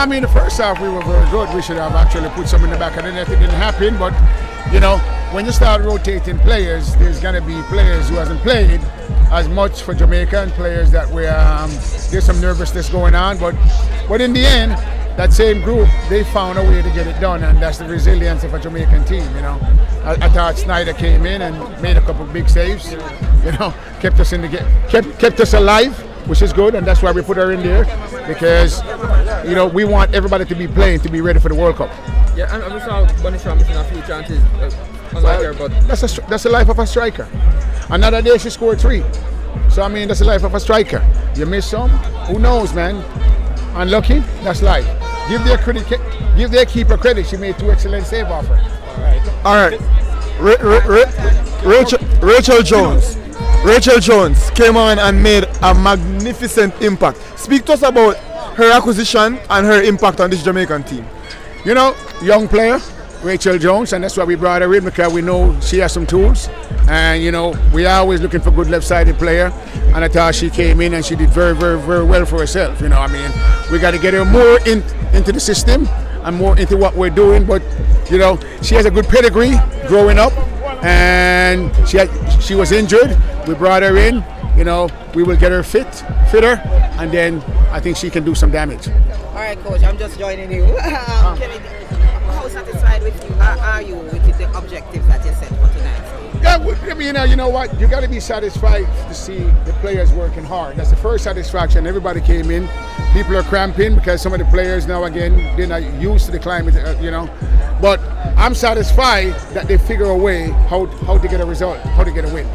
I mean, the first half we were very good. We should have actually put some in the back of the net. It didn't happen, but you know, when you start rotating players, there's gonna be players who hasn't played as much for Jamaica and players that we um, there's some nervousness going on. But but in the end, that same group they found a way to get it done, and that's the resilience of a Jamaican team. You know, I, I thought Schneider came in and made a couple of big saves. You know, kept us in the game, kept kept us alive which is good, and that's why we put her in there because you know we want everybody to be playing to be ready for the World Cup. Yeah, and I saw Bunny Shaw missing a few chances, uh, unlike her, but That's a, that's the life of a striker. Another day she scored three, so I mean that's the life of a striker. You miss some, who knows, man? Unlucky, that's life. Give their credit, give their keeper credit. She made two excellent save off her. All right. Ra- Ra- Ra- Rachel, Rachel Jones. Rachel Jones came on and made a magnificent impact. Speak to us about her acquisition and her impact on this Jamaican team. You know, young player, Rachel Jones, and that's why we brought her in because we know she has some tools. And you know, we are always looking for good left-sided player. And I thought she came in and she did very, very, very well for herself. You know, I mean, we got to get her more in, into the system and more into what we're doing. But you know, she has a good pedigree growing up, and she had, she was injured. We brought her in. You know, we will get her fit, fitter, and then I think she can do some damage. All right, coach. I'm just joining you. um, can it, how satisfied with you are, are you with the objectives that you set for tonight? I mean, you know, you know what? You got to be satisfied to see the players working hard. That's the first satisfaction. Everybody came in. People are cramping because some of the players now again they're not used to the climate, uh, you know. But I'm satisfied that they figure a way how how to get a result, how to get a win.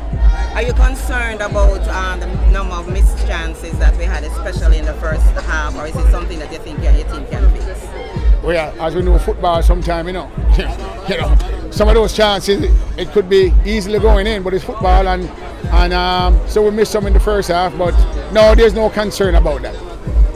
Are you concerned about uh, the number of missed chances that we had, especially in the first half, or is it something that you think your your team can fix? Well, yeah, as we know, football sometimes, you know, you know, some of those chances it could be easily going in, but it's football, and and um, so we missed some in the first half. But no, there's no concern about that.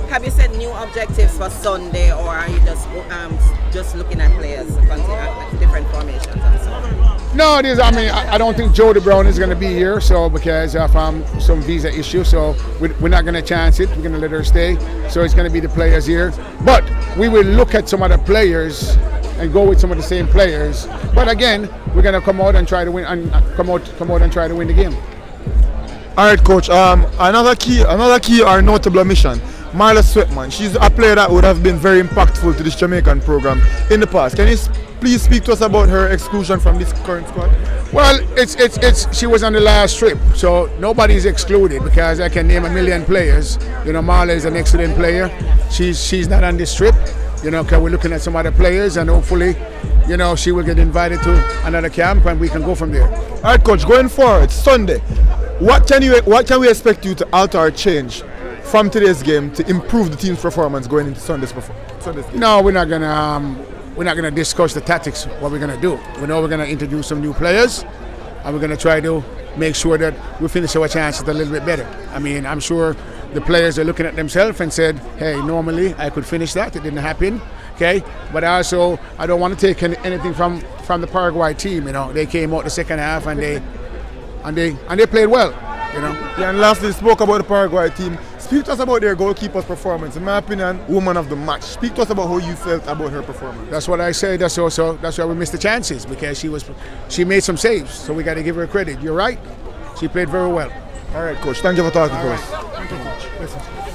Have you set new objectives for Sunday, or are you just um, just looking at players, at different formations and so on? No, it is. I mean, I, I don't think Jody Brown is going to be here, so because of um, some visa issue, so we, we're not going to chance it. We're going to let her stay. So it's going to be the players here, but we will look at some other players and go with some of the same players. But again, we're going to come out and try to win, and uh, come out, come out and try to win the game. All right, coach. Um, another key, another key or notable mission. Marlo Sweatman. She's a player that would have been very impactful to this Jamaican program in the past. Can you please speak to us about her exclusion from this current squad? Well, it's it's it's she was on the last trip, so nobody's excluded because I can name a million players. You know, Marlo is an excellent player. She's she's not on this trip. You know, because we're looking at some other players, and hopefully, you know, she will get invited to another camp, and we can go from there. All right, coach. Going forward, Sunday. What can you what can we expect you to alter or change from today's game to improve the team's performance going into Sunday's performance? Sunday's game? No, we're not gonna um, we're not gonna discuss the tactics. What we're gonna do? We know we're gonna introduce some new players, and we're gonna try to make sure that we finish our chances a little bit better. I mean, I'm sure the players are looking at themselves and said, "Hey, normally I could finish that. It didn't happen." Okay, but also I don't want to take any, anything from from the Paraguay team. You know, they came out the second half and they and they and they played well. You know. Yeah, and lastly, spoke about the Paraguay team. Speak to us about their goalkeeper's performance. In my opinion, woman of the match. Speak to us about how you felt about her performance. That's what I say. That's also that's why we missed the chances because she was she made some saves. So we got to give her credit. You're right. She played very well. All right, coach. Thank you for talking to us.